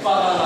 오빠가